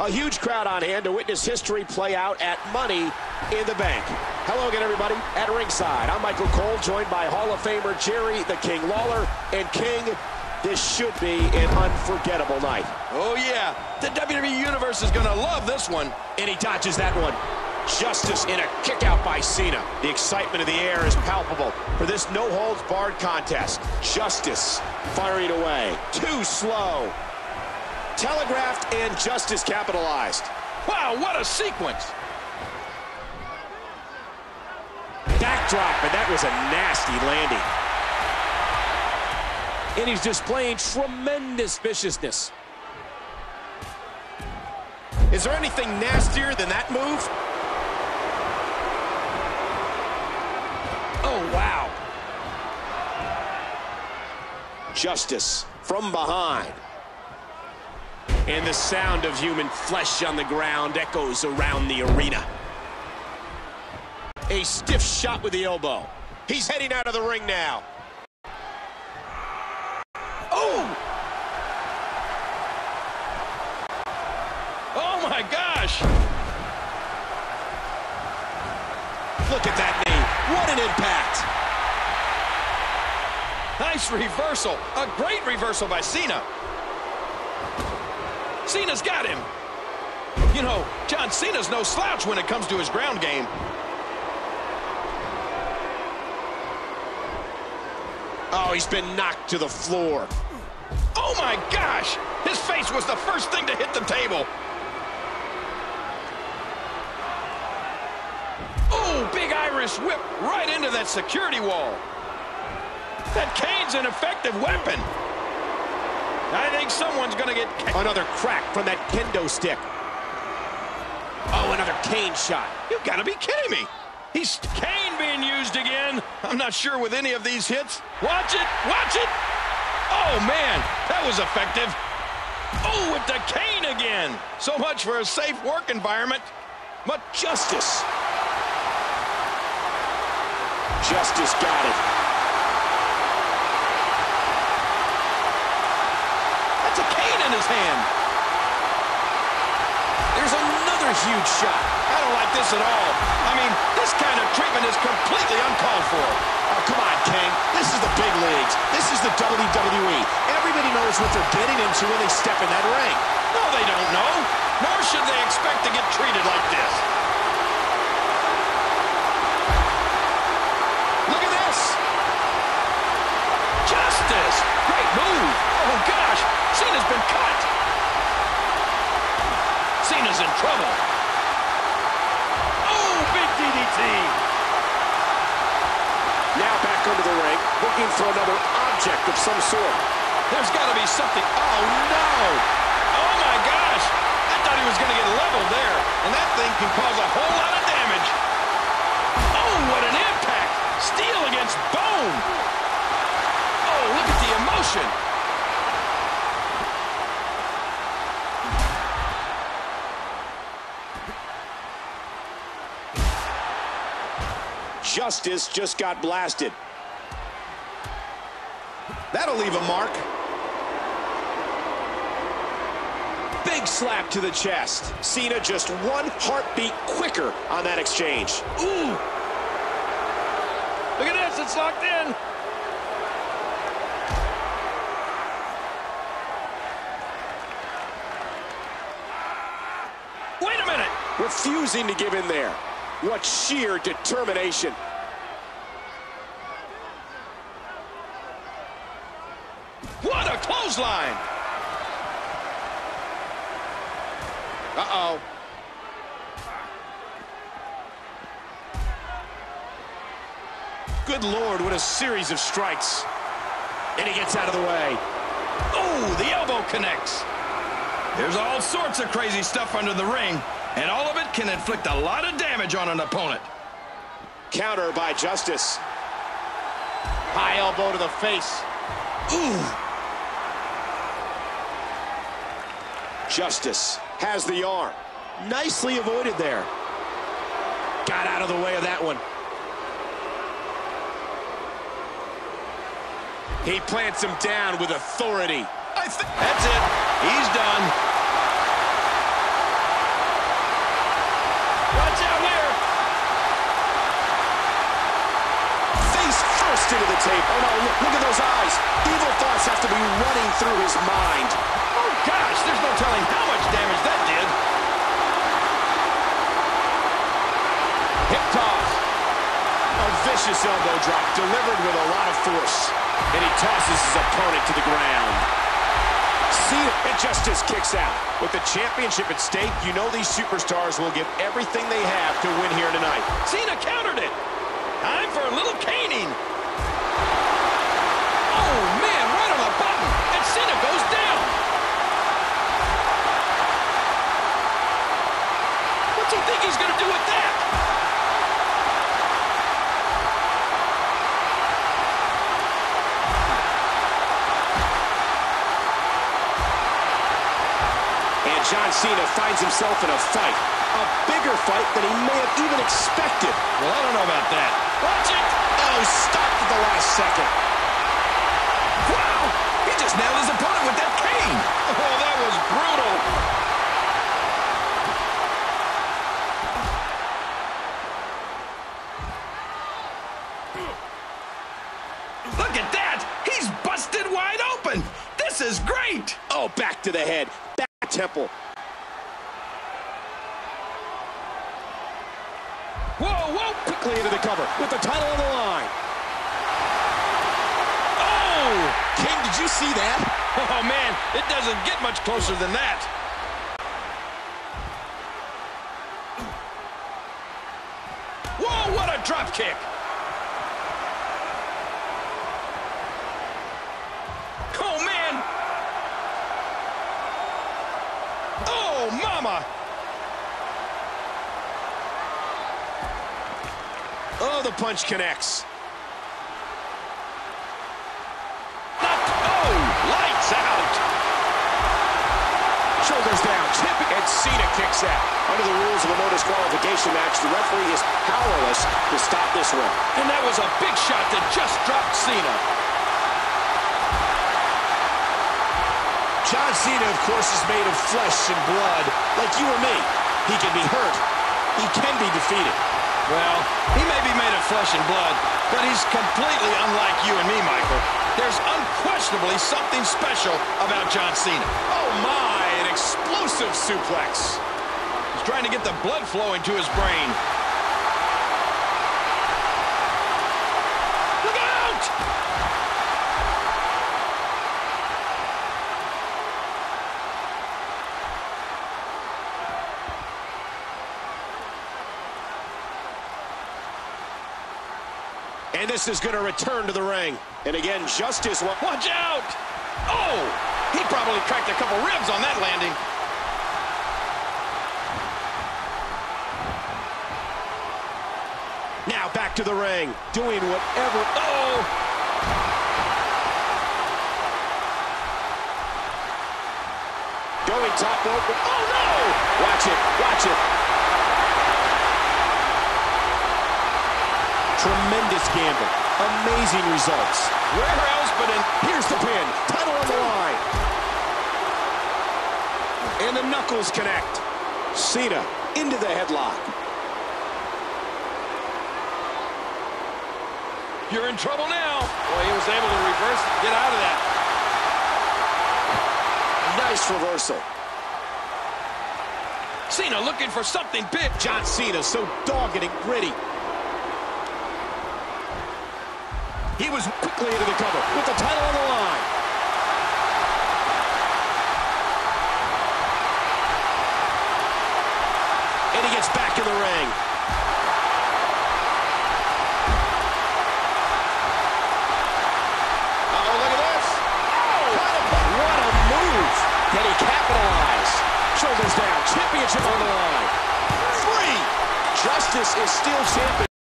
A huge crowd on hand to witness history play out at Money in the Bank. Hello again, everybody, at ringside. I'm Michael Cole, joined by Hall of Famer Jerry the King Lawler. And King, this should be an unforgettable night. Oh, yeah. The WWE Universe is going to love this one. And he dodges that one. Justice in a kick out by Cena. The excitement of the air is palpable for this no-holds-barred contest. Justice firing away. Too slow. Telegraphed and Justice capitalized. Wow, what a sequence. Backdrop, and that was a nasty landing. And he's displaying tremendous viciousness. Is there anything nastier than that move? Oh, wow. Justice from behind. And the sound of human flesh on the ground echoes around the arena. A stiff shot with the elbow. He's heading out of the ring now. Oh! Oh, my gosh! Look at that knee. What an impact. Nice reversal. A great reversal by Cena. Cena's got him. You know, John Cena's no slouch when it comes to his ground game. Oh, he's been knocked to the floor. Oh, my gosh! His face was the first thing to hit the table. Oh, big Irish whip right into that security wall. That cane's an effective weapon. I think someone's going to get... Another crack from that kendo stick. Oh, another cane shot. You've got to be kidding me. He's cane being used again. I'm not sure with any of these hits. Watch it. Watch it. Oh, man. That was effective. Oh, with the cane again. So much for a safe work environment. But Justice. Justice got it. A cane in his hand. There's another huge shot. I don't like this at all. I mean, this kind of treatment is completely uncalled for. Oh, come on, King. This is the big leagues. This is the WWE. Everybody knows what they're getting into when they step in that ring. No, they don't know. Nor should they expect to get treated like this. Look at this. Justice. Move. Oh, gosh. Cena's been cut. Cena's in trouble. Oh, big DDT. Now back under the ring, looking for another object of some sort. There's got to be something. Oh, no. Oh, my gosh. I thought he was going to get leveled there. Justice just got blasted. That'll leave a mark. Big slap to the chest. Cena just one heartbeat quicker on that exchange. Ooh. Look at this. It's locked in. Wait a minute. Refusing to give in there. What sheer determination. What a clothesline. Uh-oh. Good Lord, what a series of strikes. And he gets out of the way. Oh, the elbow connects. There's all sorts of crazy stuff under the ring, and all of it can inflict a lot of damage on an opponent. Counter by Justice. High elbow to the face. Ooh. Justice has the arm. Nicely avoided there. Got out of the way of that one. He plants him down with authority. That's it. He's done. Tape. Oh, no, look, look at those eyes. Evil thoughts have to be running through his mind. Oh, gosh, there's no telling how much damage that did. Hip toss. A vicious elbow drop delivered with a lot of force. And he tosses his opponent to the ground. Cena and Justice kicks out. With the championship at stake, you know these superstars will give everything they have to win here tonight. Cena countered it. Time for a little caning. And John Cena finds himself in a fight. A bigger fight than he may have even expected. Well, I don't know about that. Watch it. Oh, stopped at the last second. Wow! He just nailed his opponent with that cane. Oh, that was brutal. Look at that! He's busted wide open! This is great! Oh, back to the head. Back. Whoa, whoa! Quickly into the cover with the title on the line. Oh! King, did you see that? Oh, man, it doesn't get much closer than that. Whoa, what a drop kick! Oh, man! Oh, mama! Oh, the punch connects. Oh, lights out! Shoulders down. Champion. And Cena kicks out. Under the rules of a no disqualification match, the referee is powerless to stop this one. And that was a big shot that just dropped Cena. John Cena, of course, is made of flesh and blood, like you or me. He can be hurt. He can be defeated. Well, he may be made of flesh and blood, but he's completely unlike you and me, Michael. There's unquestionably something special about John Cena. Oh, my. An explosive suplex. He's trying to get the blood flowing to his brain. Look out! And this is going to return to the ring. And again, Justice. Watch out! Oh! He probably cracked a couple ribs on that landing. Now back to the ring, doing whatever. Oh! Going top rope. Oh, no! Watch it. Watch it. Tremendous gamble. Amazing results. Where else but in... Here's the pin. Title on the line. And the knuckles connect. Cena into the headlock. You're in trouble now. Boy, he was able to reverse it, get out of that. Nice reversal. Cena looking for something big. John Cena so dogged and gritty. He was quickly into the cover with the title on the line. And he gets back in the ring. Uh-oh, look at this. What a move. Can he capitalize? Shoulders down. Championship on the line. Three. Justice is still champion.